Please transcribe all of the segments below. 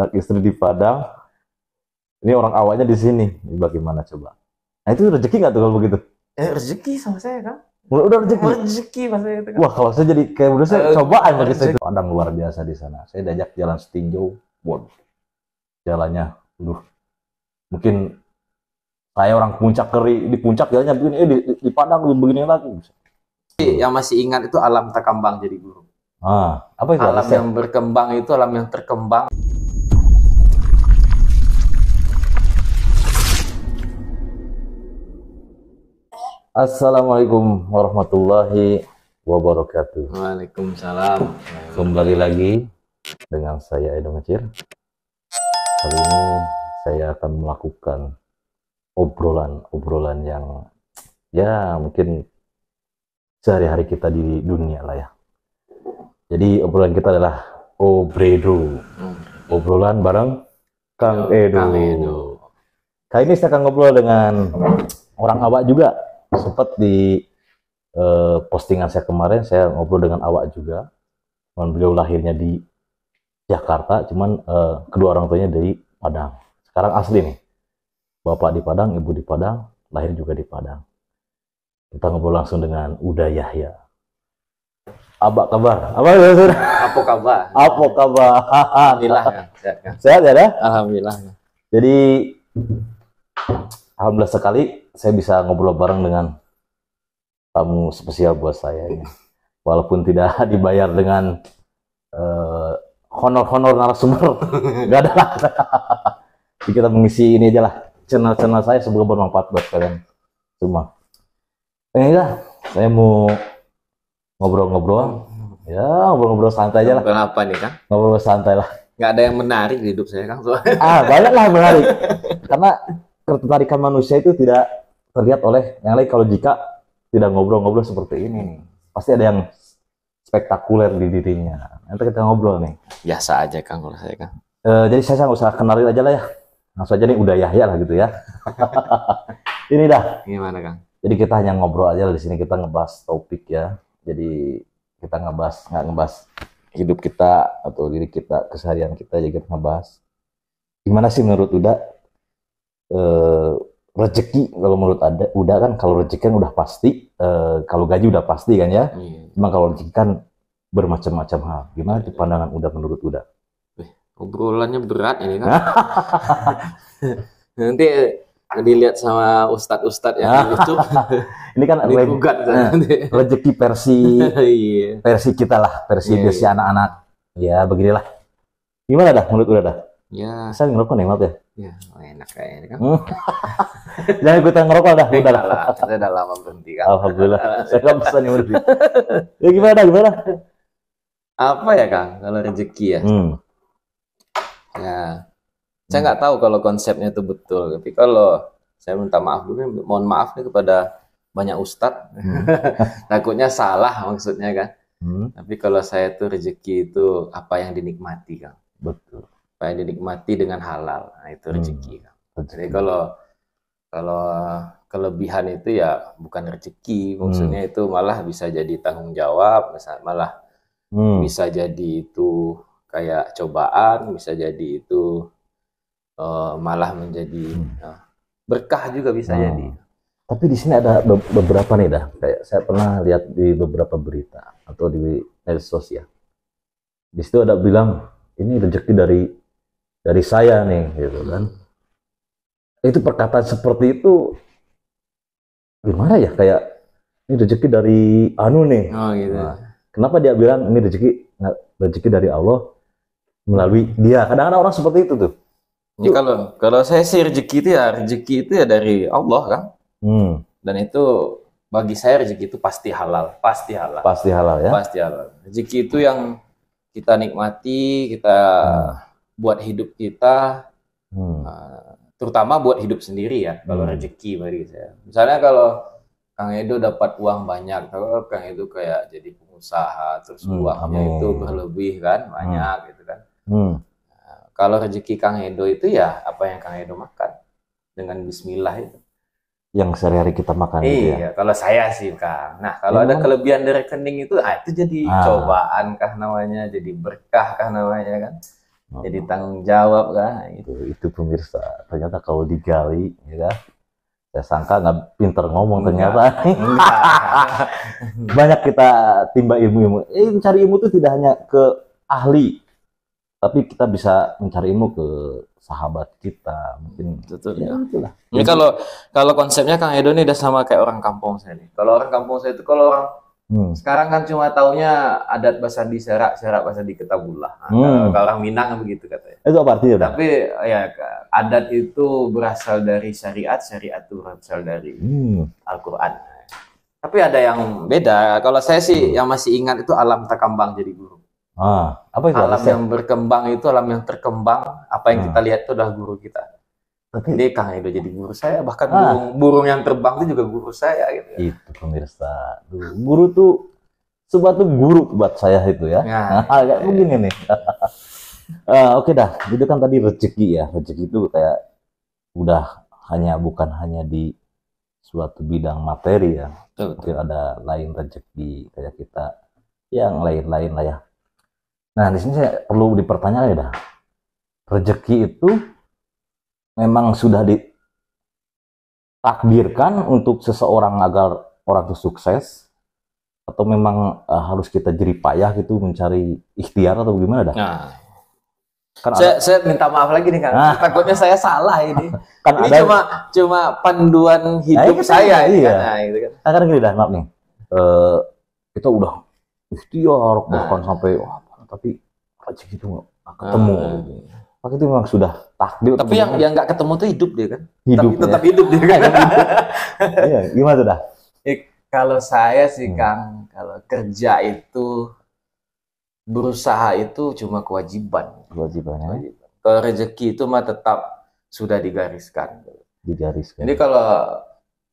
anak istri di Padang. Ini orang awalnya di sini. Ini bagaimana coba? Nah itu rezeki nggak tuh kalau begitu? Eh, rezeki sama saya kan? Udah, udah rezeki. Rezeki mas saya itu kan. Wah kalau saya jadi kayak menurut saya Eh, cobaan bagi saya rezeki. itu. Padang luar biasa di sana. Saya diajak jalan setinjau. Waduh. Jalannya, aduh. Mungkin saya orang puncak keri di puncak jalannya begini, eh di, di, di Padang begini lagi. Yang masih ingat itu alam terkembang jadi guru. Ah, apa itu? Alam yang berkembang itu alam yang terkembang. Assalamualaikum warahmatullahi wabarakatuh. Waalaikumsalam. Kembali lagi dengan saya Edo Ngecir. Kali ini saya akan melakukan obrolan-obrolan yang ya mungkin sehari-hari kita di dunia lah ya. Jadi obrolan kita adalah Obredo. Obrolan bareng Kang Edo. Kang Edo. Kali ini saya akan ngobrol dengan orang awak juga. Sempat di eh, postingan saya kemarin saya ngobrol dengan awak juga. Cuman beliau lahirnya di Jakarta, cuman eh, kedua orang tuanya dari Padang. Sekarang asli nih. Bapak di Padang, ibu di Padang, lahir juga di Padang. Kita ngobrol langsung dengan Uda Yahya. Abak kabar? Apa kabar? Apa kabar? Apa kabar? Alhamdulillah kan. Sehat kan? Sehat ya, dah? Alhamdulillah. Jadi alhamdulillah sekali saya bisa ngobrol bareng dengan tamu spesial buat saya ini. Walaupun tidak dibayar dengan eh, honor-honor narasumber, nggak ada lah. Jadi kita mengisi ini aja lah channel-channel saya semoga bermanfaat buat kalian semua. Ini lah, saya mau ngobrol-ngobrol, ya ngobrol-ngobrol santai aja lah, Kenapa nih kan? ngobrol santai lah. Nggak ada yang menarik di hidup saya kan? Soalnya. ah banyak lah menarik karena ketertarikan manusia itu tidak terlihat oleh yang lain. Kalau jika tidak ngobrol-ngobrol seperti ini nih pasti ada yang spektakuler di dirinya. Nanti kita ngobrol nih. Biasa aja kan kalau saya kan. Eh, jadi saya nggak usah kenalin aja lah ya. Langsung aja nih udah Yahya lah gitu ya. Ini dah. Gimana kan? jadi kita hanya ngobrol aja lah di sini. Kita ngebahas topik ya. Jadi kita ngebahas nggak ngebahas hidup kita atau diri kita keseharian kita jadi kita ngebahas. Gimana sih menurut Uda eh, rezeki kalau menurut ada udah kan kalau rezeki kan udah pasti eh, kalau gaji udah pasti kan ya. Iya. cuma kalau rezeki kan bermacam-macam hal. Gimana tuh pandangan Uda menurut Uda? Obrolannya berat ini kan. Nanti dilihat sama ustadz-ustadz yang di YouTube. ini kan re- digugat eh, rezeki versi Iya. versi kita lah versi Iya, versi anak-anak. Ya beginilah. Gimana dah menurut Uda dah? Ya, saya ngerokok nih maaf ya. Ya enak kayaknya kan. Hmm. Jangan ikutan ngerokok dah, udah lah. saya udah lama berhenti kan. Alhamdulillah. Saya nggak pesan yang berhenti. Ya gimana, gimana? Apa ya Kang, kalau rezeki ya? Hmm. Ya, saya nggak tahu kalau konsepnya itu betul. Tapi kalau saya minta maaf dulu, mohon maaf nih kepada banyak ustadz. Hmm. Takutnya salah maksudnya kan. Hmm. Tapi kalau saya tuh rezeki itu apa yang dinikmati Kang. Betul. Apa yang dinikmati dengan halal. Nah, itu Hmm. rezeki Kang. Jadi kalau kalau kelebihan itu ya bukan rezeki, maksudnya itu malah bisa jadi tanggung jawab, malah Hmm. bisa jadi itu kayak cobaan, bisa jadi itu eh, malah menjadi Hmm. eh, berkah juga bisa Hmm. jadi. Tapi di sini ada be- beberapa nih dah. Kayak saya pernah lihat di beberapa berita atau di medsos ya. Di situ ada bilang ini rezeki dari dari saya nih, gitu kan. Itu perkataan seperti itu gimana ya? Kayak ini rezeki dari anu nih. Oh gitu. Nah, kenapa dia bilang ini rezeki rezeki dari Allah melalui dia? Kadang-kadang orang seperti itu tuh. Ya, kalau kalau saya sih rezeki itu ya rezeki itu ya dari Allah kan. Hmm, Dan itu bagi saya rezeki itu pasti halal, pasti halal, pasti halal ya. pasti halal. Rezeki itu yang kita nikmati, kita buat hidup kita Hmm. Uh, terutama buat hidup sendiri ya kalau Hmm. rezeki bagi saya. Misalnya kalau Kang Edo dapat uang banyak, kalau Kang Edo kayak jadi pengusaha terus Hmm, uangnya itu berlebih kan, banyak gitu kan. Hmm. Kalau rezeki Kang Edo itu ya apa yang Kang Edo makan dengan Bismillah itu. Yang sehari-hari kita makan gitu ya. Iya, kalau saya sih Kang. Nah kalau Ya, ada memang. kelebihan dari rekening itu, ah itu jadi Ah. cobaan kah namanya, jadi berkah kah namanya kan? Oh, jadi tanggung jawab kan gitu. itu, itu pemirsa ternyata kalau digali ya kan saya sangka nggak pinter ngomong ternyata Enggak. banyak kita timba ilmu-ilmu eh mencari ilmu itu tidak hanya ke ahli tapi kita bisa mencari ilmu ke sahabat kita mungkin Betul, ya ya. itulah Ini kalau kalau konsepnya Kang Edo ini udah sama kayak orang kampung saya nih. Kalau orang kampung saya itu kalau orang Hmm. sekarang kan cuma taunya adat bahasa di serak, serak bahasa di ketabullah. Nah, Hmm. kalau- orang Minang kan begitu katanya. itu apa artinya Tapi ya adat itu berasal dari syariat, syariat itu berasal dari hmm. Al-Qur'an. Tapi ada yang beda. Kalau saya sih yang masih ingat itu alam takambang jadi guru. ah apa itu Alam yang berkembang itu alam yang terkembang. Apa yang Hmm. kita lihat itu adalah guru kita. Tapi Jadi Kang Edo jadi guru saya, bahkan Ah. burung, burung yang terbang itu juga guru saya gitu. ya. itu pemirsa Duh, guru tuh sebuah tuh guru buat saya itu ya Nah, Nah, kayak begini nih. Eh, Oke dah, itu kan tadi rezeki ya. Rezeki itu kayak udah hanya bukan hanya di suatu bidang materi ya. betul, betul. Mungkin ada lain rezeki kayak kita yang lain-lain lah ya. Nah, di sini saya perlu dipertanyakan ya dah. Rezeki itu memang sudah ditakdirkan untuk seseorang agar orang itu sukses atau memang eh, harus kita jerih payah gitu mencari ikhtiar atau gimana dah? Nah, Kan ada, saya, saya minta maaf lagi nih Kang. Ah. Takutnya saya salah ini. kan Ini ada cuma cuma panduan hidup iya, saya ini iya. kan. Nah, gitu kan. kan gini dah, maaf nih. Eh, kita udah ikhtiar bahkan Nah. sampai wah, tapi rezeki itu nggak ketemu. Ah. gitu. Maka itu memang sudah takdir. Tapi yang yang nggak ketemu tuh hidup dia kan. hidup Tapi tetap hidup dia kan. Iya, gimana tuh dah? Kalau saya sih Hmm. Kang, kalau kerja itu berusaha itu cuma kewajiban. Kewajibannya Kewajiban. Kalau rezeki itu mah tetap sudah digariskan. digariskan. Jadi kalau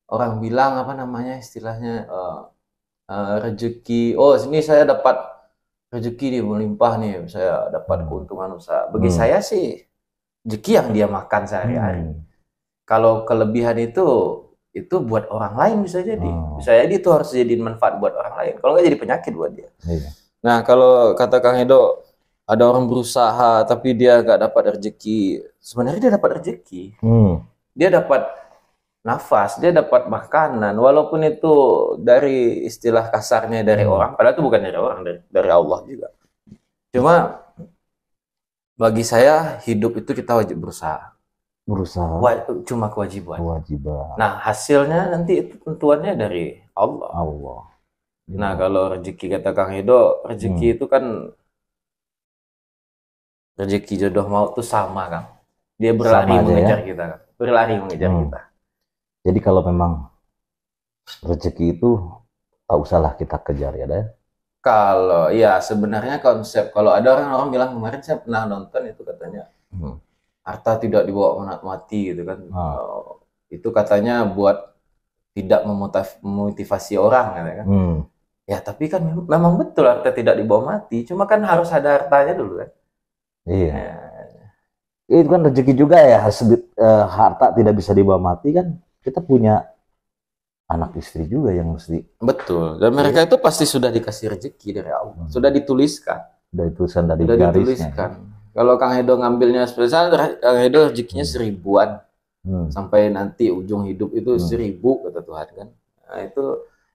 orang bilang apa namanya istilahnya eh, eh, rezeki, oh ini saya dapat rezeki nih melimpah nih, saya dapat Hmm. keuntungan usaha. Bagi Hmm. saya sih rezeki yang dia makan sehari-hari. Hmm. Kalau kelebihan itu itu buat orang lain bisa jadi, Oh. bisa jadi itu harus jadi manfaat buat orang lain. Kalau nggak jadi penyakit buat dia. Iya. Nah kalau kata Kang Edo ada orang berusaha tapi dia nggak dapat rezeki, sebenarnya dia dapat rezeki Hmm. dia dapat nafas, dia dapat makanan, walaupun itu dari istilah kasarnya dari Hmm. orang, padahal itu bukan dari orang, dari, dari Allah juga. Cuma bagi saya hidup itu kita wajib berusaha, Berusaha Wa- cuma kewajiban. kewajiban Nah hasilnya nanti itu tentuannya dari Allah. Allah. Nah kalau rezeki kata Kang Edo, rezeki Hmm. itu kan rezeki jodoh maut itu sama Kang. Dia berlari Sama aja mengejar kita, Kang. berlari mengejar Hmm. kita. Jadi kalau memang rezeki itu tak usahlah kita kejar ya, dah. Kalau ya sebenarnya konsep kalau ada orang-orang bilang kemarin saya pernah nonton itu katanya Hmm. harta tidak dibawa menat mati gitu kan. Oh, itu katanya buat tidak memotiv- memotivasi orang kan. Hmm. Ya tapi kan mem- memang betul harta tidak dibawa mati, cuma kan harus ada hartanya dulu kan. Iya. Ya, Itu kan rezeki juga ya, eh, harta tidak bisa dibawa mati kan. Kita punya anak istri juga yang mesti betul. Dan mereka itu pasti sudah dikasih rezeki dari Allah, Hmm. sudah dituliskan, dari tulisan dari sudah garisnya. dituliskan. Kalau Kang Edo ngambilnya saya, Kang Edo rezekinya Hmm. seribuan. Hmm. sampai nanti ujung hidup itu Hmm. seribu kata Tuhan kan. Nah itu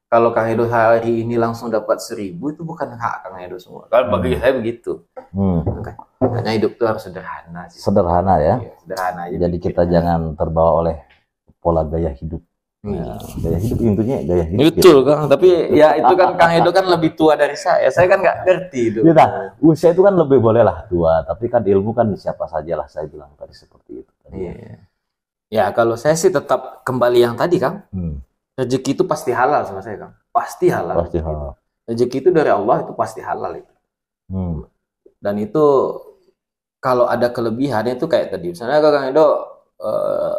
kalau Kang Edo hari ini langsung dapat seribu itu bukan hak Kang Edo semua. Kalau bagi Hmm. saya begitu. Hmm. Hanya hidup itu harus sederhana sih. Sederhana ya. Iya, sederhana aja. Jadi kita jangan terbawa oleh pola gaya hidup. Ya, gaya hidup intinya gaya hidup. Betul Kang, tapi ya itu kan Kang Edo kan lebih tua dari saya. Saya kan nggak ngerti itu. Kita usia itu kan lebih boleh lah tua, tapi kan ilmu kan siapa saja lah saya bilang tadi seperti itu. Iya. Ya kalau saya sih tetap kembali yang tadi Kang. Hmm. Rezeki itu pasti halal sama saya Kang. Pasti halal. Pasti hal. Rezeki itu dari Allah itu pasti halal itu. Hmm. dan itu kalau ada kelebihan itu kayak tadi misalnya Kang Edo eh,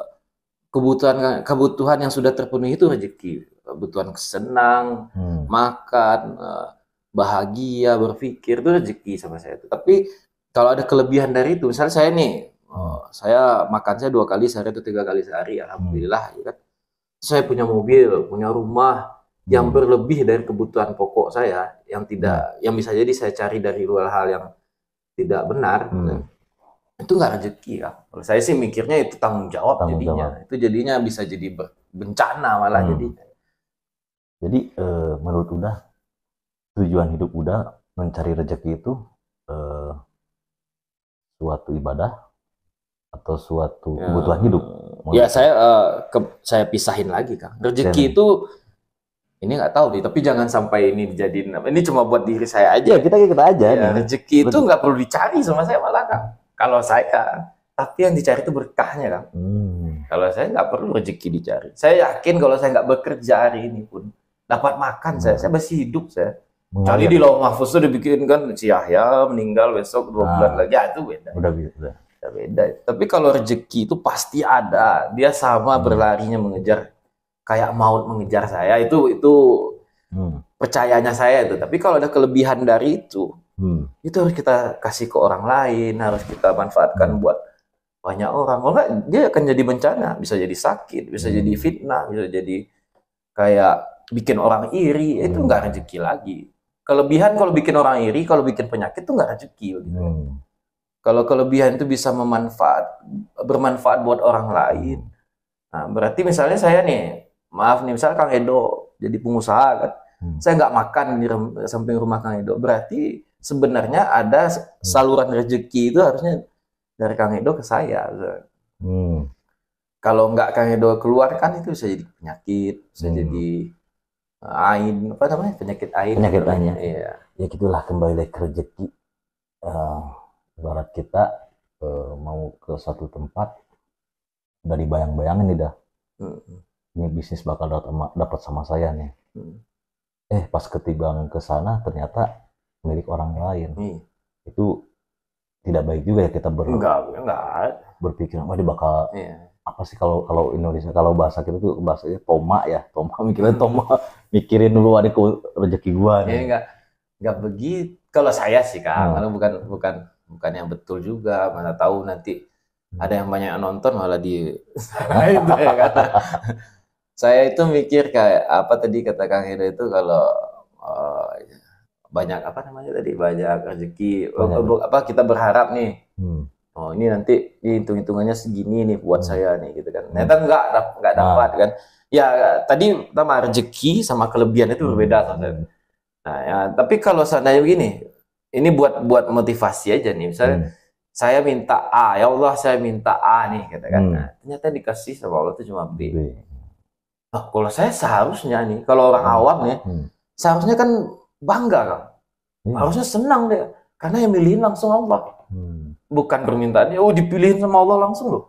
kebutuhan kebutuhan yang sudah terpenuhi itu rezeki kebutuhan kesenang Hmm. makan eh, bahagia berpikir itu rezeki sama saya itu tapi kalau ada kelebihan dari itu misalnya saya nih eh, saya makan saya dua kali sehari atau tiga kali sehari alhamdulillah ya kan saya punya mobil punya rumah yang Hmm. berlebih dari kebutuhan pokok saya yang tidak yang bisa jadi saya cari dari luar hal yang tidak benar Hmm. Itu nggak rezeki kan. Kalau saya sih mikirnya itu tanggung jawab Tanggung jadinya. Itu jadinya bisa jadi bencana malah Hmm. jadinya. Jadi eh, menurut Uda tujuan hidup Uda mencari rezeki itu eh, suatu ibadah atau suatu kebutuhan hidup. Ya saya eh, ke- saya pisahin lagi kang. Rezeki Dan- itu ini nggak tahu nih, tapi jangan sampai ini dijadiin. Ini cuma buat diri saya aja. Ya kita kita aja Ya, nih. rezeki itu nggak perlu dicari sama saya malah kang. Kalau saya, tapi yang dicari itu berkahnya kang. Hmm. Kalau saya nggak perlu rezeki dicari. Saya yakin kalau saya nggak bekerja hari ini pun dapat makan saya, saya masih hidup saya. Mengalir. di lauh mahfuz itu dibikinkan si Yahya meninggal besok dua Ah. bulan lagi, ya itu beda. udah udah. Ya, beda. Tapi kalau rezeki itu pasti ada. Dia sama Hmm. berlarinya mengejar kayak maut mengejar saya itu itu Hmm. percayanya saya itu. Tapi kalau ada kelebihan dari itu, Hmm. itu harus kita kasih ke orang lain, harus kita manfaatkan Hmm. buat banyak orang. Kalau nggak, dia akan jadi bencana, bisa jadi sakit, bisa Hmm. jadi fitnah, bisa jadi kayak bikin orang iri. Itu Hmm. nggak rezeki lagi. Kelebihan kalau bikin orang iri, kalau bikin penyakit itu nggak rezeki. Hmm. Kalau kelebihan itu bisa memanfaat, bermanfaat buat orang lain. Nah, berarti misalnya saya nih, maaf nih, misalnya Kang Edo jadi pengusaha kan, Hmm. saya nggak makan di samping rumah Kang Edo. Berarti sebenarnya ada s- saluran rezeki itu harusnya dari Kang Edo ke saya. Hmm. Kalau nggak Kang Edo keluarkan itu bisa jadi penyakit, bisa Hmm. jadi uh, ain, apa namanya penyakit ain. Penyakit ain, ya. Iya. ya gitulah kembali lagi ke rezeki Eh, barat kita eh, mau ke satu tempat udah dibayang-bayangin nih dah Hmm. ini bisnis bakal dapat sama, dapat sama saya nih Hmm. eh pas ketibang ke sana ternyata milik orang lain Iya. itu tidak baik juga ya kita ber, Enggak, enggak. berpikir wah dia bakal Iya. apa sih kalau kalau Indonesia kalau bahasa kita tuh bahasanya toma ya toma mikirnya toma mikirin dulu ada rezeki gua Ya nih enggak enggak begitu. Kalau saya sih Kang, Hmm. karena bukan bukan bukan yang betul juga. Mana tahu nanti Hmm. ada yang banyak yang nonton malah di itu ya kata. Saya itu mikir kayak apa tadi kata Kang Hedo itu kalau eh, banyak apa namanya tadi banyak rezeki Oh, Banyak. bu- apa kita berharap nih Hmm. oh ini nanti hitung hitungannya segini nih buat Hmm. saya nih gitu kan ternyata enggak dap- enggak dapat kan ya tadi pertama rezeki sama kelebihan itu berbeda Hmm. Tante. Nah, ya, tapi kalau seandainya begini, ini buat buat motivasi aja nih. Misalnya Hmm. saya minta A, ya Allah saya minta A nih, katakan. Hmm. Nah, ternyata dikasih sama Allah itu cuma B. B. Nah, kalau saya seharusnya nih, kalau orang Hmm. awam nih, Hmm. seharusnya kan bangga kan. Iya. Harusnya senang deh, karena yang milihin langsung Allah. Hmm. Bukan permintaannya, oh dipilihin sama Allah langsung loh.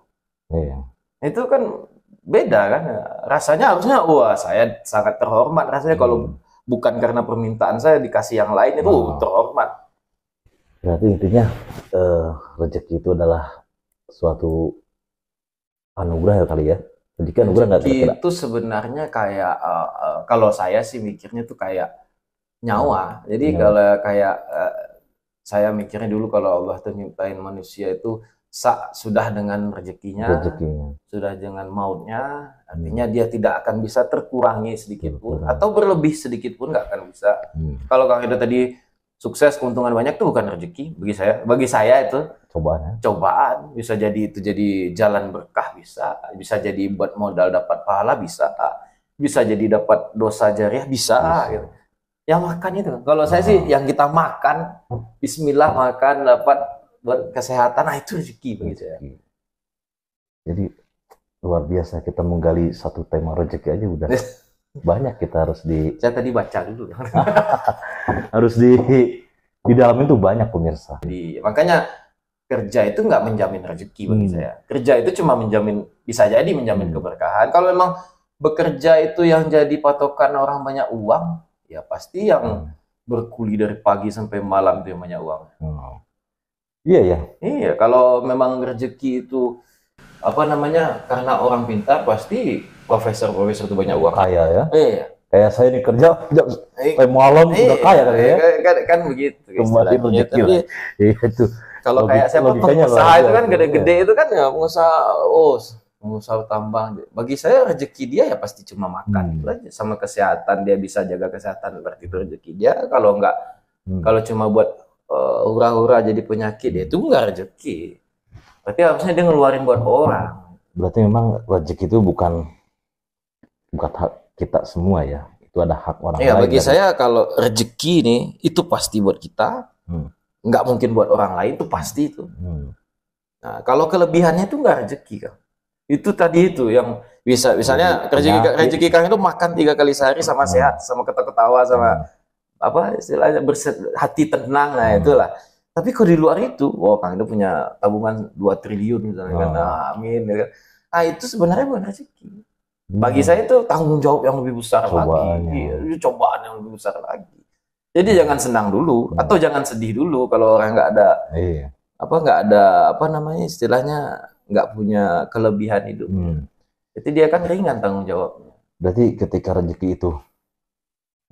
Iya. Itu kan beda kan. Rasanya harusnya, wah saya sangat terhormat. Rasanya kalau Hmm. bukan karena permintaan saya dikasih yang lain itu Oh. terhormat. Berarti intinya eh, rezeki itu adalah suatu anugerah ya kali ya. Rezeki anugerah nggak itu sebenarnya kayak eh, eh, kalau saya sih mikirnya tuh kayak nyawa. Jadi Nyawa. kalau kayak eh, saya mikirnya dulu kalau Allah tuh nyiptain manusia itu sa- sudah dengan rezekinya, Rezekinya. sudah dengan mautnya, artinya dia tidak akan bisa terkurangi sedikit pun atau berlebih sedikit pun nggak akan bisa. Hmm. Kalau Kang Edo tadi sukses keuntungan banyak tuh bukan rezeki bagi saya. Bagi saya itu Cobaan ya. cobaan bisa jadi itu jadi jalan berkah bisa bisa jadi buat modal dapat pahala bisa bisa jadi dapat dosa jariah bisa, Bisa. gitu yang makan itu kalau saya sih Ah. yang kita makan Bismillah makan dapat buat kesehatan nah itu rezeki saya Rezeki. Jadi luar biasa kita menggali satu tema rezeki aja udah banyak kita harus di saya tadi baca dulu harus di di dalam itu banyak pemirsa. jadi makanya kerja itu nggak menjamin rezeki bagi Hmm. saya kerja itu cuma menjamin bisa jadi menjamin Hmm. keberkahan kalau memang bekerja itu yang jadi patokan orang banyak uang ya pasti yang Hmm. berkuli dari pagi sampai malam itu yang banyak uang. Hmm. Iya ya. Iya, kalau memang rezeki itu apa namanya karena orang pintar pasti profesor-profesor itu banyak uang. Kaya ya. Iya, Kayak saya ini kerja Eh, sampai malam iya, udah kaya kan ya. kan, kan, kan begitu. Kembali rezeki lah. Iya itu. kalau kayak logikanya pengusaha itu kan gede-gede itu kan ya pengusaha oh pengusaha tambang. Bagi saya rezeki dia ya pasti cuma makan Hmm. aja sama kesehatan dia bisa jaga kesehatan berarti itu rezeki dia. Kalau enggak Hmm. Kalau cuma buat uh, hura-hura jadi penyakit ya itu enggak rezeki. berarti harusnya dia ngeluarin buat orang. Berarti memang rezeki itu bukan bukan hak kita semua ya. Itu ada hak orang Iya, lain. bagi kan? saya kalau rezeki nih itu pasti buat kita, Hmm. nggak mungkin buat orang lain itu pasti itu. Hmm. Nah, kalau kelebihannya itu nggak rezeki kan? Itu tadi itu yang bisa, misalnya Rezeki rezeki penyakit. rezeki kang itu makan tiga kali sehari sama Hmm. sehat, sama ketawa-ketawa, sama Hmm. apa istilahnya berse- hati tenang, nah Hmm. itulah. Tapi kalau di luar itu, wah kang itu punya tabungan 2 triliun misalnya kan, Hmm. nah, amin. Ya kan. Nah itu sebenarnya bukan rezeki. Bagi Hmm. saya itu tanggung jawab yang lebih besar Cobaannya. lagi, Iya, itu cobaan yang lebih besar lagi. Jadi jangan senang dulu Hmm. atau jangan sedih dulu kalau orang nggak ada Iya. apa nggak ada apa namanya istilahnya nggak punya kelebihan hidup. Hmm. Jadi dia kan ringan tanggung jawabnya. Berarti ketika rezeki itu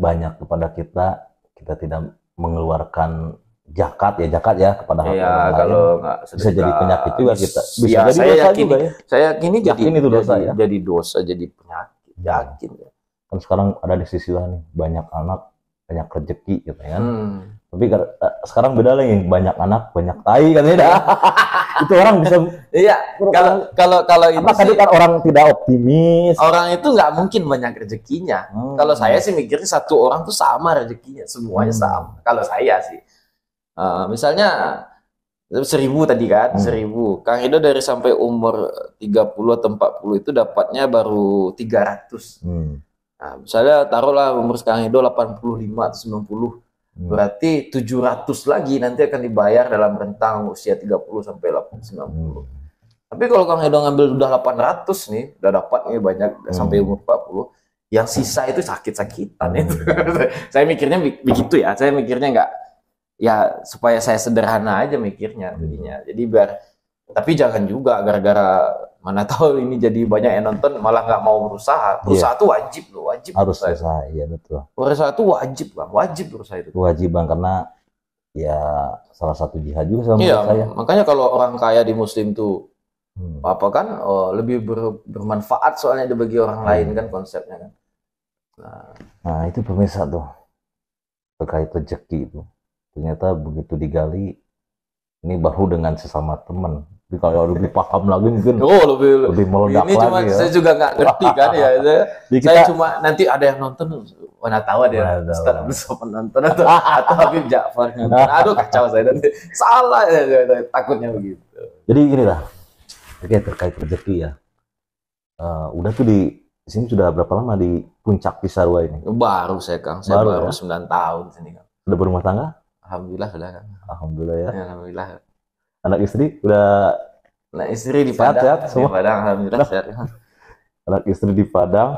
banyak kepada kita, kita tidak mengeluarkan zakat ya zakat ya kepada Iya lain. kalau nggak bisa jadi penyakit juga kita. Bisa ya, jadi saya dosa yakin, juga ya. Saya yakin ini jadi Yakin itu dosa jadi, ya? jadi dosa jadi penyakit. Yakin. ya. Kan sekarang ada di sisi lain banyak anak, banyak rezeki gitu ya. Hmm. Tapi eh, sekarang beda lagi, banyak anak, banyak tai katanya dah. itu orang bisa Iya. Kalau kalau kalau ini apa tadi kan orang tidak optimis. orang itu nggak mungkin banyak rezekinya. Hmm. Kalau saya sih mikirnya satu orang tuh sama rezekinya, semuanya Hmm. sama. Kalau saya sih, Eh, misalnya seribu tadi kan, Hmm. seribu. Kang Edo dari sampai umur 30 atau 40 itu dapatnya baru 300. Hmm. Nah, misalnya taruhlah umur Kang Edo 85 atau 90, Hmm. Berarti 700 lagi nanti akan dibayar dalam rentang usia 30 sampai 90. Hmm. Tapi kalau Kang Edo ngambil udah 800 nih, udah dapat nih banyak udah sampai Hmm. umur 40, yang sisa itu sakit-sakitan Hmm. itu. saya mikirnya be- begitu ya, saya mikirnya nggak ya supaya saya sederhana aja mikirnya Hmm. jadinya. Jadi biar tapi jangan juga gara-gara mana tahu ini jadi banyak yang nonton malah nggak mau berusaha. Berusaha itu wajib loh, wajib. Iya. Harus berusaha. iya betul. Berusaha itu wajib bang, wajib berusaha itu. Kewajiban karena ya salah satu jihad juga sama Iya, saya. makanya kalau orang kaya di Muslim tuh Hmm. apa kan oh, lebih ber- bermanfaat soalnya itu bagi orang Hmm. lain kan konsepnya kan. Nah, Nah itu pemirsa tuh terkait rezeki itu. Ternyata begitu digali ini baru dengan sesama teman. Kalau lebih paham lagi mungkin oh lebih lebih meledak ini cuma lagi ya. saya juga nggak ngerti kan ya. Saya, Jadi saya kita cuma nanti ada yang nonton mana tahu ada yang. Ustaz Abdul Somad nonton atau atau Habib Ja'far nonton. Aduh kacau saya nanti salah ya, ya, ya, takutnya begitu. jadi gini lah. Oke terkait rezeki ya. Eh, udah tuh di sini sudah berapa lama di puncak Cisarua ini? Baru saya Kang, saya Baru, baru, ya? 9 tahun sini Kang. Sudah berumah tangga? Alhamdulillah sudah Kang. Alhamdulillah ya. Ya, Alhamdulillah. Anak istri udah Nah istri di Sehat, Padang, sehat di semua? Padang Alhamdulillah sehat. anak istri di Padang.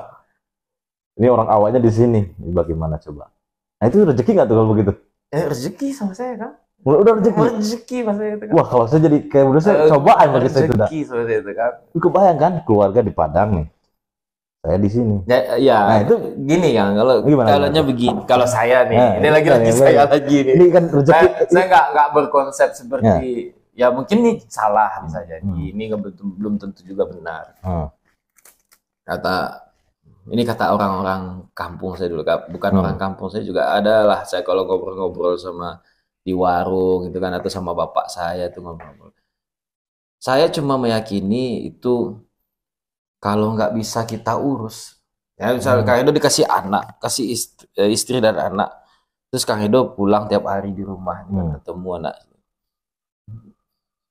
Ini orang awalnya di sini. Ini bagaimana coba? Nah itu rezeki nggak tuh kalau begitu? Eh, rezeki sama saya kan? Udah, udah rezeki. Rezeki mas saya itu kan. Wah kalau saya jadi kayak udah saya Eh, cobaan bagi saya itu dah. Rezeki sama saya itu kan. Kebayang kan keluarga di Padang nih. Saya di sini. Ya, ya Nah, itu gini kan kalau Gimana, kalaunya begini. Kalau saya nih, Nah, ini lagi-lagi kan, saya ya, lagi nih. ini kan rezeki. Saya saya nggak nggak berkonsep seperti ya mungkin nih salah bisa jadi. Hmm. Ini betul- belum tentu juga benar. Hmm. Kata ini kata orang-orang kampung saya dulu, bukan Hmm. orang kampung saya juga ada lah. Saya kalau ngobrol-ngobrol sama di warung gitu kan atau sama bapak saya tuh ngobrol. Saya cuma meyakini itu kalau nggak bisa kita urus. Ya misalnya Hmm. Kang Edo dikasih anak, kasih istri, eh, istri dan anak. Terus Kang Edo pulang tiap hari di rumah gitu kan, Hmm. ketemu anak.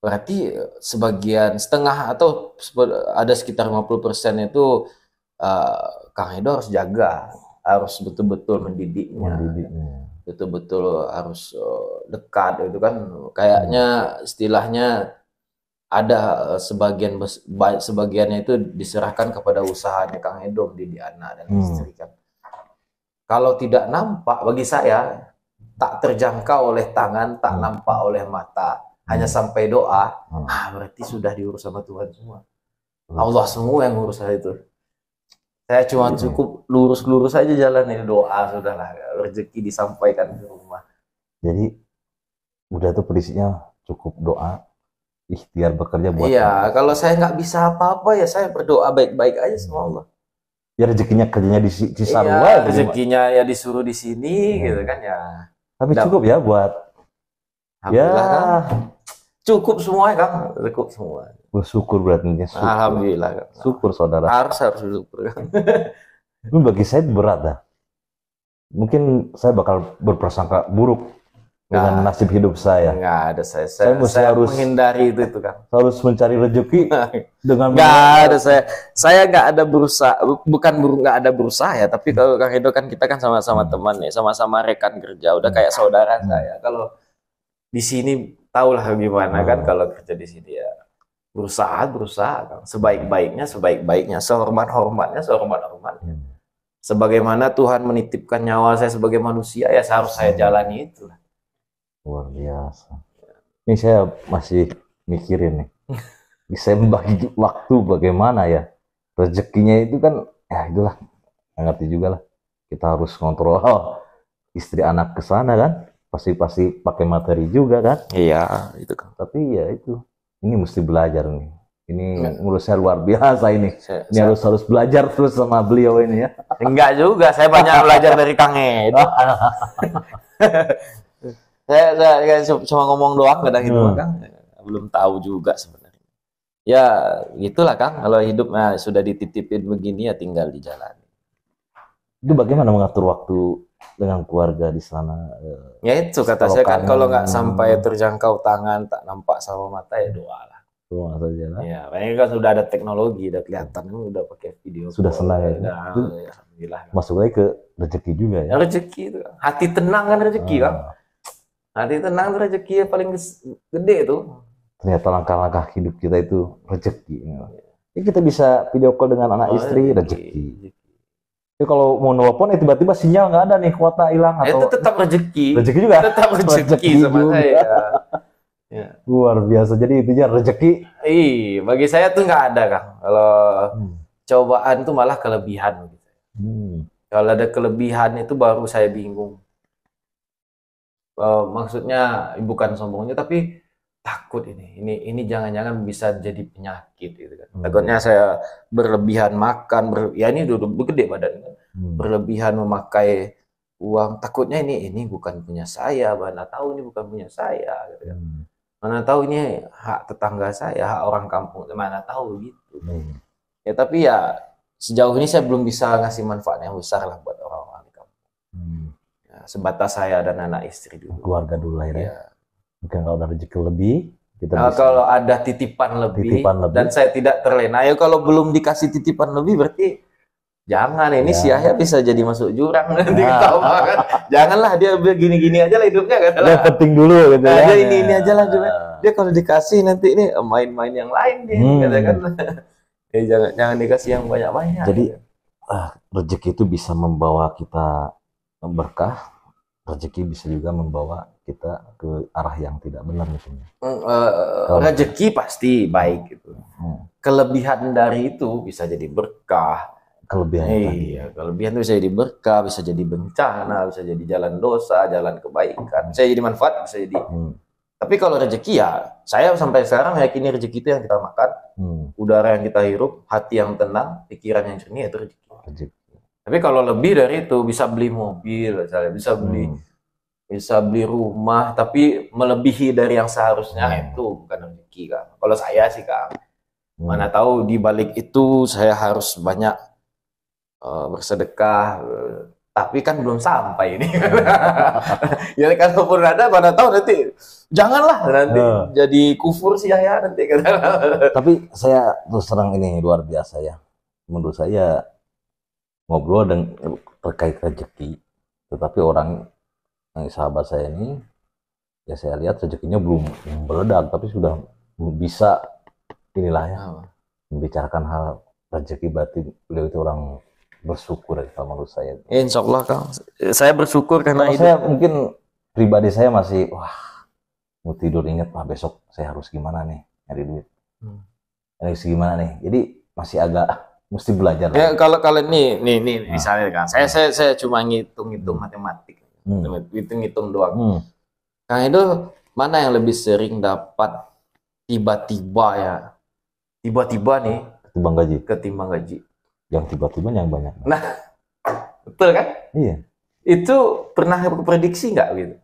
Berarti sebagian setengah atau ada sekitar 50% itu eh, Kang Edo harus jaga, harus betul-betul mendidiknya Mendidiknya. betul-betul harus eh, dekat itu kan kayaknya istilahnya ada eh, sebagian sebagiannya itu diserahkan kepada usahanya Kang Edo mendidik anak dan Hmm. istri kan. Kalau tidak nampak bagi saya tak terjangkau oleh tangan, tak Hmm. nampak oleh mata, hanya sampai doa, Hmm. ah berarti sudah diurus sama Tuhan semua. Allah semua yang ngurus hal itu. Saya cuma Hmm. cukup lurus-lurus aja jalan ini doa sudahlah rezeki disampaikan ke rumah. Jadi udah tuh prinsipnya cukup doa, ikhtiar bekerja buat Iya, kalau saya nggak bisa apa-apa ya saya berdoa baik-baik aja sama Allah. ya rezekinya kerjanya di Si- Cisarua Iya, rezekinya ya disuruh di sini Hmm. gitu kan ya. Tapi Dap- cukup ya buat ya Alhamdulillah kan. cukup semua ya Kang, cukup semua. Bersyukur berarti syukur. Alhamdulillah Kang. Syukur saudara. Harus harus bersyukur Kang. Ini bagi saya berat dah. Mungkin saya bakal berprasangka buruk dengan Nah. nasib hidup saya. Enggak ada saya Saya saya, mesti saya harus- menghindari itu itu Kang. Harus mencari rezeki dengan Enggak ada saya saya nggak ada berusaha bu- bukan buru nggak ada berusaha ya tapi kalau Kang Edo kan kita kan sama-sama teman ya sama-sama rekan kerja udah kayak saudara saya kalau di sini tahulah gimana kan Hmm. kalau kerja di sini ya berusaha berusaha Kang sebaik-baiknya sebaik-baiknya sehormat-hormatnya sehormat-hormatnya Hmm. sebagaimana Tuhan menitipkan nyawa saya sebagai manusia ya seharus saya jalani itu Luar biasa. Ini saya masih mikirin nih. Saya membagi waktu bagaimana ya. Rezekinya itu kan, ya itulah. Ngerti juga lah. Kita harus kontrol istri anak ke sana kan. Pasti-pasti pakai materi juga kan. iya itu Kang Tapi ya itu. Ini mesti belajar nih. Ini Ya. menurut saya luar biasa ini. saya, Ini harus harus belajar terus sama beliau ini ya. enggak juga saya banyak belajar dari Kang Edo saya, saya, saya cuma ngomong doang kadang itu Hmm. Kang belum tahu juga sebenarnya ya gitulah Kang kalau hidup nah, sudah dititipin begini ya tinggal dijalani Itu bagaimana mengatur waktu dengan keluarga di sana? eh, ya itu kata saya kan kalau nggak sampai terjangkau tangan tak nampak sama mata ya doa lah Rumah saja lah. ya paling kan sudah ada teknologi udah kelihatan udah pakai video Sudah senang ya? udah, ya, alhamdulillah Masuk lagi ke rezeki juga ya. rezeki itu hati tenang kan rezeki kan Ah, hati tenang itu rezeki yang paling gede itu ternyata langkah-langkah hidup kita itu rezeki. Ya, kita bisa video call dengan anak Oh, istri rezeki. rezeki. Tapi kalau mau nelfon eh tiba-tiba sinyal nggak ada nih kuota hilang Ya, itu atau tetap rezeki. rezeki juga Tetap rezeki Rezeki sama juga. saya. luar biasa. Jadi intinya rezeki. Ih, bagi saya tuh nggak ada kang. Kalau Hmm. cobaan tuh malah kelebihan. gitu. Hmm. Kalau ada kelebihan itu baru saya bingung. Eh, maksudnya bukan sombongnya tapi takut ini. Ini ini jangan-jangan bisa jadi penyakit gitu kan. Hmm. Takutnya saya berlebihan makan, ber- ya ini udah gede badan kan. Hmm. berlebihan memakai uang takutnya ini ini bukan punya saya mana tahu ini bukan punya saya gitu kan. Hmm. mana tahu ini hak tetangga saya hak orang kampung mana tahu gitu Hmm. ya tapi ya sejauh ini saya belum bisa ngasih manfaat yang besar lah buat orang-orang di kampung Hmm. ya, sebatas saya dan anak istri dulu Keluarga dulu lah ya. ya. Mungkin kalau ada rezeki lebih kita Nah, bisa. kalau ada titipan lebih, Titipan lebih. dan saya tidak terlena ya kalau belum dikasih titipan lebih berarti jangan ini Ya. si Yahya bisa jadi masuk jurang nanti Nah. ketawa kan janganlah dia begini-gini aja lah hidupnya kan Yang penting dulu gitu Nah, ya. dia ini- ini aja lah, cuma. dia kalau dikasih nanti ini eh, main-main yang lain dia Hmm. katakan ya, jangan jangan dikasih yang banyak-banyak Jadi ah, rezeki itu bisa membawa kita berkah, rezeki bisa juga membawa kita ke arah yang tidak benar misalnya. Kalau- rezeki pasti baik gitu Hmm. kelebihan dari itu bisa jadi berkah Kelebihan iya kelebihan itu bisa jadi berkah bisa jadi bencana bisa jadi jalan dosa jalan kebaikan bisa jadi manfaat bisa jadi Hmm. tapi kalau rezeki ya saya sampai sekarang meyakini rezeki itu yang kita makan Hmm. udara yang kita hirup hati yang tenang pikiran yang jernih itu rezeki Rezeki. Tapi kalau lebih dari itu bisa beli mobil, misalnya bisa beli Hmm. Bisa beli rumah, tapi melebihi dari yang seharusnya Hmm. itu bukan rezeki kan. Kalau saya sih kang, Hmm. mana tahu di balik itu saya harus banyak eh, bersedekah, eh, tapi kan belum sampai ini. ya kalaupun ada, mana tahu nanti janganlah nanti Hmm. jadi kufur sih ya nanti. Tapi saya terus terang ini luar biasa ya. Menurut saya ngobrol dengan terkait rezeki, tetapi orang yang sahabat saya ini ya saya lihat rezekinya belum meledak tapi sudah bisa inilah ya membicarakan hal rezeki berarti beliau itu orang bersyukur ya kalau menurut saya. Insya Allah kang, saya bersyukur karena itu. saya mungkin pribadi saya masih wah mau tidur inget wah besok saya harus gimana nih nyari duit. Hmm. Harus gimana nih. Jadi masih agak mesti belajar. Ya lagi. kalau kalian nih, nih, nih, Nah. misalnya kan, saya, saya, saya cuma ngitung-ngitung matematik, Hmm. hitung-hitung doang. Hmm. Kang itu mana yang lebih sering dapat tiba-tiba ya, tiba-tiba nih Ketimbang gaji. ketimbang gaji, Yang tiba-tiba yang banyak. betul kan? Iya. Itu pernah prediksi nggak gitu?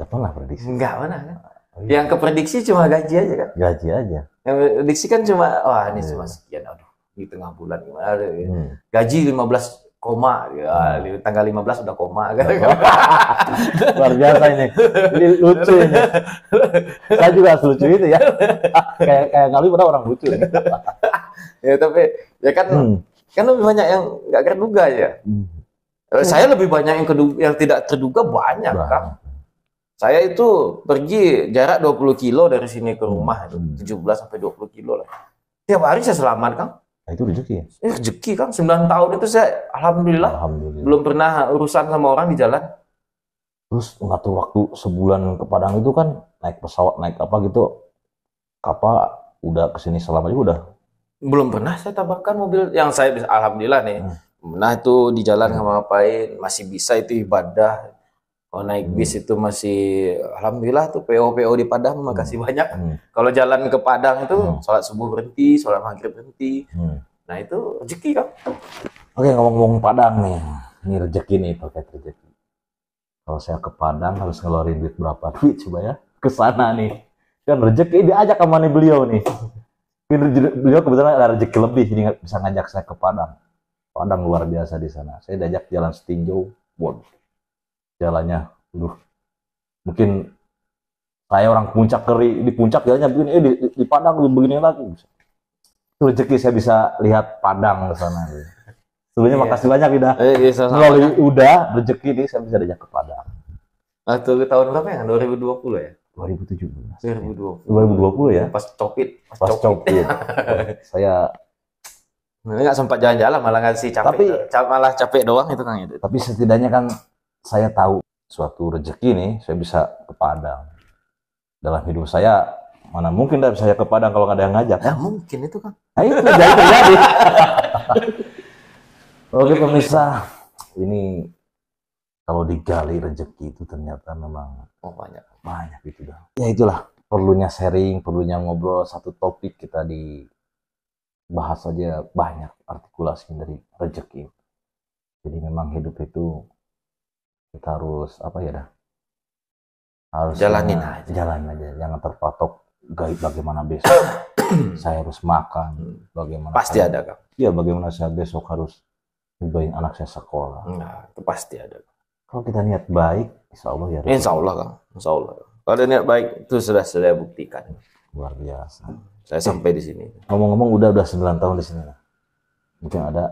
Gak pernah prediksi. Nggak pernah kan? Yang keprediksi cuma gaji aja kan. Gaji aja. Yang prediksi kan cuma wah ini Iya. cuma sekian aduh di tengah bulan gimana ya. Hmm. gaji 15 koma ya di tanggal 15 udah koma kan. Luar biasa ini. Ini lucu ini. Saya juga harus lucu itu ya. kayak kayak kali pada orang lucu. ini. ya tapi ya kan Hmm. kan lebih banyak yang nggak terduga ya. Hmm. Eh, Saya lebih banyak yang kedu- yang tidak terduga banyak Bah. kan. Saya itu pergi jarak 20 kilo dari sini ke rumah itu Hmm. 17 sampai 20 kilo lah. Tiap hari saya selamat kan. Nah, itu rezeki ya. Eh rezeki kan 9 tahun itu saya alhamdulillah Alhamdulillah. belum pernah urusan sama orang di jalan. Terus ngatur waktu sebulan ke Padang itu kan naik pesawat naik apa gitu. Kapal udah ke sini selama juga udah. Belum pernah saya tabahkan mobil yang saya bisa alhamdulillah nih. Hmm. Nah itu di jalan nggak ngapain, masih bisa itu ibadah. Kalau naik Hmm. bis itu masih alhamdulillah tuh PO PO di Padang makasih banyak. Hmm. Kalau jalan ke Padang itu Hmm. sholat subuh berhenti, sholat maghrib berhenti. Hmm. Nah itu rezeki kan. Oke ngomong-ngomong Padang nih, ini rezeki nih pakai rezeki. Kalau saya ke Padang harus ngeluarin duit berapa duit coba ya ke sana nih. Kan rezeki diajak sama nih beliau nih. Ini Beliau kebetulan ada rezeki lebih jadi nggak bisa ngajak saya ke Padang. Padang luar biasa di sana. Saya diajak jalan setinjau, waduh, jalannya, duh, mungkin saya orang puncak keri di puncak jalannya begini, eh di, di- di Padang begini lagi. Itu rezeki saya bisa lihat Padang ke sana. Sebelumnya Iya. makasih banyak Ida. Eh, iya. Melalui udah rezeki nih saya bisa diajak ke Padang. Waktu ke tahun berapa ya? 2020 ya? 2017. 2020. 2020 ya. Pas copit. Pas, Pas saya Nggak sempat jalan-jalan malah ngasih capek. Tapi- malah capek doang itu kan itu. tapi setidaknya kan saya tahu suatu rezeki nih saya bisa ke Padang. Dalam hidup saya mana mungkin dah saya ke Padang kalau nggak ada yang ngajak. Ya mungkin itu kan. Nah, itu jadi terjadi. Oke pemirsa, ini kalau digali rezeki itu ternyata memang Oh banyak. banyak gitu dah. Ya itulah perlunya sharing, perlunya ngobrol satu topik kita di bahas saja banyak artikulasi dari rezeki. Jadi memang hidup itu kita harus apa ya dah? Harus Jalanin jangan- aja. Jalan aja, jangan terpatok gaib bagaimana besok saya harus makan, bagaimana Pasti saya- ada kan. Iya, bagaimana saya besok harus ngebayin anak saya sekolah. Nah, itu pasti ada. Kalau kita niat baik, insya Allah ya Insya Allah kan. Insya Allah. Kalau ada niat baik itu sudah saya buktikan. luar biasa. Saya sampai di sini. Ngomong-ngomong udah udah 9 tahun di sini. lah. Mungkin ada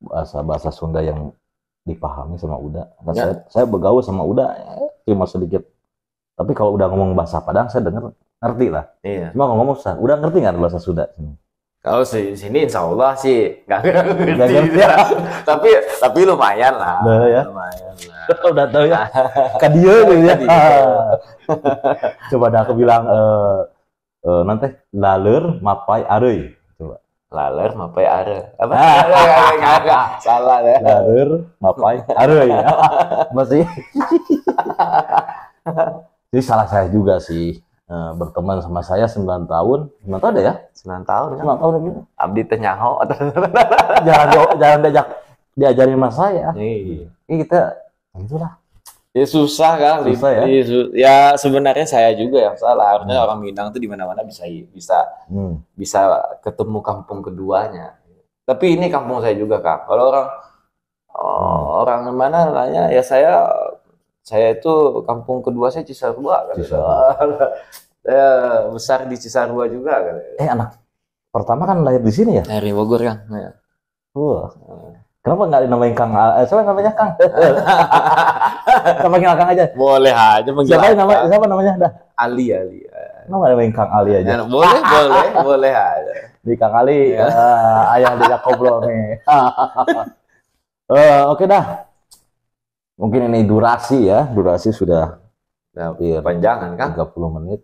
bahasa bahasa Sunda yang dipahami sama Uda. Ya. saya, saya bergaul sama Uda cuma sedikit. Tapi kalau udah ngomong bahasa Padang saya dengar ngerti lah. Iya. Cuma ngomong susah. Udah ngerti nggak bahasa Sunda? Kalau di sini Insya Allah sih nggak ngerti. Nggak ngerti. tapi tapi lumayan lah. Nah, ya. Lumayan lah. udah tahu ya. Kadia gitu ya. Coba dah aku bilang eh eh, nanti laleur mapai areuy. Laler mapai are. Apa? Ah. Salah ya. Laleur mapai areuy. Masih. Jadi salah saya juga sih eh, berteman sama saya 9 tahun. 9 tahun ada ya? 9 tahun kan. 9 tahun gitu. Abdi teh nyaho. Jangan jangan diajak diajarin sama saya. Iya. Ini kita itulah. Ya susah kan. Susah ya? Su- ya sebenarnya saya juga yang salah. Harusnya orang Minang tuh di mana-mana bisa bisa Hmm. bisa ketemu kampung keduanya. Tapi ini kampung saya juga kak. Kalau orang oh, orang mana nanya ya saya saya itu kampung kedua saya Cisarua kan. Cisarua. saya besar di Cisarua juga kan. Eh anak pertama kan lahir di sini ya? Dari Bogor kan. Ya. Wah. Kenapa nggak dinamain Kang? Eh, siapa namanya Kang? Kita panggil Kang aja. Boleh aja manggil Siapa nama, siapa namanya? Dah. Ali Ali. Kenapa nggak namain Kang Ali aja? Ya, boleh boleh boleh aja. Di Kang Ali, Ya. ah, ayah dia kobrol nih. Eh, Oke dah. Mungkin ini durasi ya, durasi sudah Nah, hampir panjangan kan? 30 menit.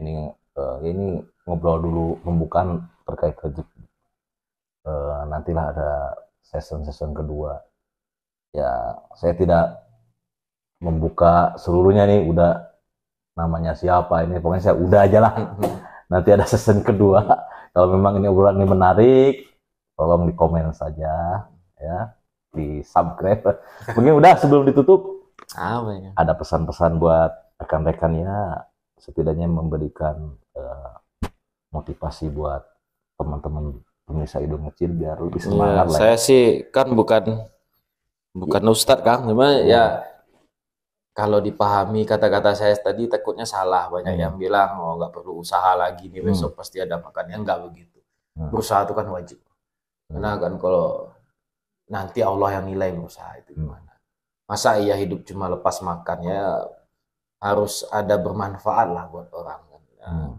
Ini eh, ini ngobrol dulu pembukaan terkait rezeki. Eh, nantilah ada season-season kedua. Ya, saya tidak membuka seluruhnya nih, udah namanya siapa ini, pokoknya saya udah aja lah. Nanti ada season kedua. Kalau memang ini obrolan ini menarik, tolong di komen saja ya, di subscribe. Mungkin udah sebelum ditutup Apa ya? ada pesan-pesan buat rekan-rekan ya setidaknya memberikan eh, motivasi buat teman-teman pemirsa hidung kecil biar lebih Ya, semangat lah. ya. saya sih kan bukan bukan ustadz Kang, cuma Iya. ya kalau dipahami kata-kata saya tadi takutnya salah banyak Hmm. yang bilang oh nggak perlu usaha lagi nih Hmm. besok pasti ada makannya nggak begitu. Hmm. Berusaha itu kan wajib. Karena kan kalau nanti Allah yang nilai berusaha itu Hmm. gimana. Masa iya hidup cuma lepas makan ya harus ada bermanfaat lah buat orang kan. Nah, Hmm.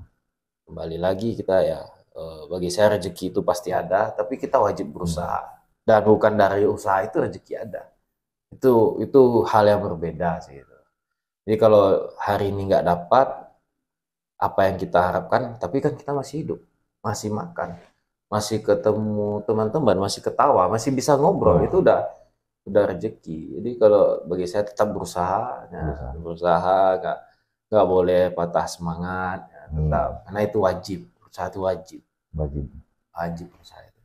kembali lagi kita ya bagi saya rezeki itu pasti ada tapi kita wajib berusaha. Dan bukan dari usaha itu rezeki ada. Itu itu hal yang berbeda sih itu. Jadi kalau hari ini nggak dapat apa yang kita harapkan? Tapi kan kita masih hidup masih makan masih ketemu teman-teman masih ketawa masih bisa ngobrol. Hmm. itu udah udah rezeki. Jadi kalau bagi saya tetap berusaha ya, Berusaha. nggak nggak boleh patah semangat ya, Hmm. tetap karena itu wajib itu wajib wajib berusaha itu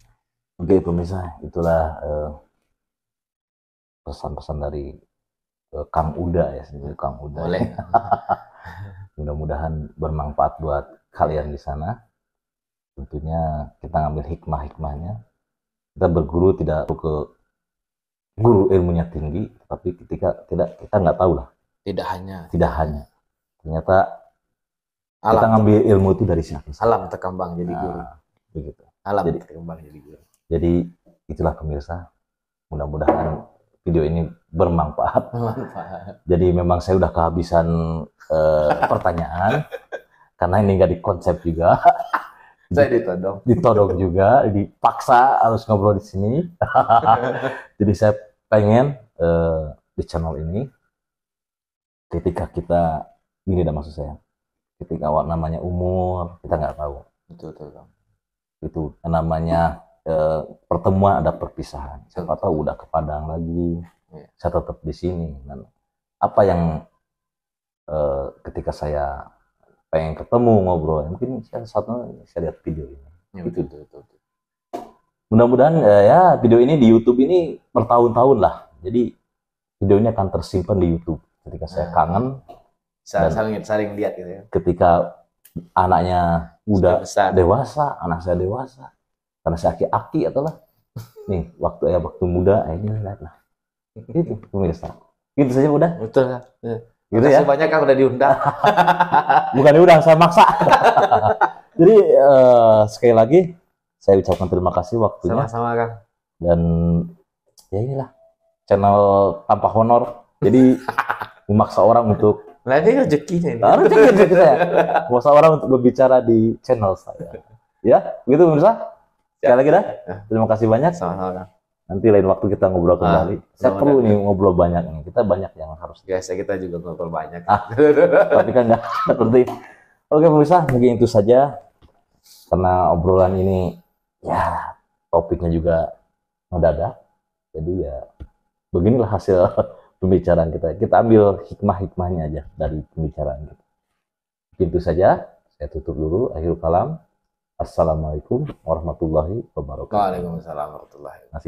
Oke pemirsa, itulah eh, pesan-pesan dari eh, Kang Uda ya, sendiri Kang Uda. boleh Mudah-mudahan bermanfaat buat kalian di sana. Tentunya kita ngambil hikmah-hikmahnya. Kita berguru tidak ke guru ilmunya tinggi, tapi ketika tidak kita nggak tahu lah, tidak hanya tidak hanya. Ternyata kita alam ngambil ilmu itu dari siapa? alam terkembang jadi guru Nah, begitu. alam jadi- terkembang jadi guru Jadi itulah pemirsa. Mudah-mudahan video ini bermanfaat. bermanfaat Jadi memang saya udah kehabisan eh, pertanyaan karena ini nggak dikonsep juga, saya ditodong ditodong juga, dipaksa harus ngobrol di sini. Jadi saya pengen eh, di channel ini ketika kita ini dah maksud saya, ketika awal namanya umur kita nggak tahu betul betul Kang. itu namanya eh, pertemuan ada perpisahan. Siapa tahu udah ke Padang lagi, Iya. saya tetap di sini. Dan apa yang eh, ketika saya pengen ketemu ngobrol, mungkin saya satu saya lihat video ini. ya, betul betul betul, betul. Mudah-mudahan eh, ya video ini di YouTube ini bertahun-tahun lah. Jadi video ini akan tersimpan di YouTube. Ketika saya Nah. kangen, saling saling lihat gitu ya ketika anaknya udah besar dewasa, anak saya dewasa, karena saya aki-aki atau lah. Nih, waktu ya waktu muda, eh, ini lihat lah. Itu pemirsa. Gitu saja udah, betul. Ya. gitu Makasih ya. banyak Kang udah diundang Bukan udah, saya maksa. Jadi eh, sekali lagi saya ucapkan terima kasih waktunya sama-sama Kang dan ya inilah channel tanpa honor. Jadi memaksa orang untuk nah ini rezekinya ini harus rezeki saya. Orang untuk berbicara di channel saya. Ya, begitu pemirsa. Sekali lagi dah. Terima kasih banyak. sama-sama Nanti lain waktu kita ngobrol Ah, kembali. Saya mudah-mudahan. perlu nih ngobrol banyak nih. Kita banyak yang harus. guys kita juga ngobrol banyak Ah. Tapi kan nggak seperti. Oke pemirsa, mungkin itu saja. Karena obrolan ini ya topiknya juga mendadak. Jadi ya beginilah hasil pembicaraan kita. Kita ambil hikmah-hikmahnya aja dari pembicaraan kita. Itu saja. Saya tutup dulu. Akhirul kalam. Assalamualaikum warahmatullahi wabarakatuh. Waalaikumsalam warahmatullahi wabarakatuh